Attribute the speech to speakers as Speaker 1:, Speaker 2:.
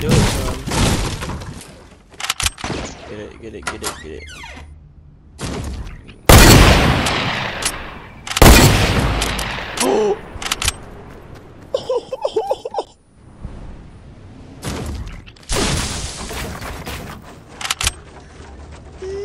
Speaker 1: do it to him. Get it, get it, get it, get it.